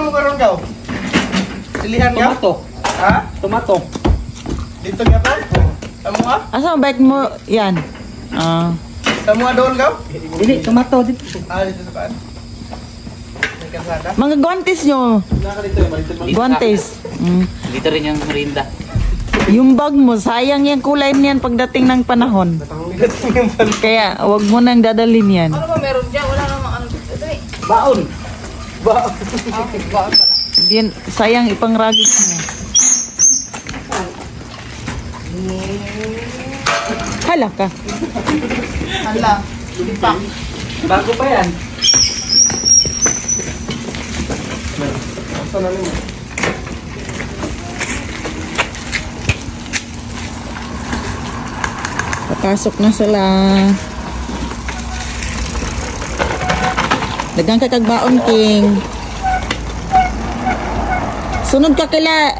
mo karon gaw? Pilihan gaw? Tomato. Ha? Tomato. Dito nga pa? Tamo ha? Asa ang bike mo? Yan. Ah. Tamo ha doon gaw? Dili, tomato dito. Ah, dito sa paan. Mga guantes nyo. Guantes. Mm. Dito rin yung merinda. Yung bag mo, sayang yung kulay niyan pagdating ng panahon. Kaya, wag mo nang dadalhin yan. Ano ba meron dyan? Wala namang ano. Dali. Baon. Ba? Ah, baon pala. Yan, sayang ipangragis mo. Hala ka. Hala. Limpak. Bago pa yan. Saan na mo? Papasok na sila. Dagang ka kagbaon, King. Sunod ka kila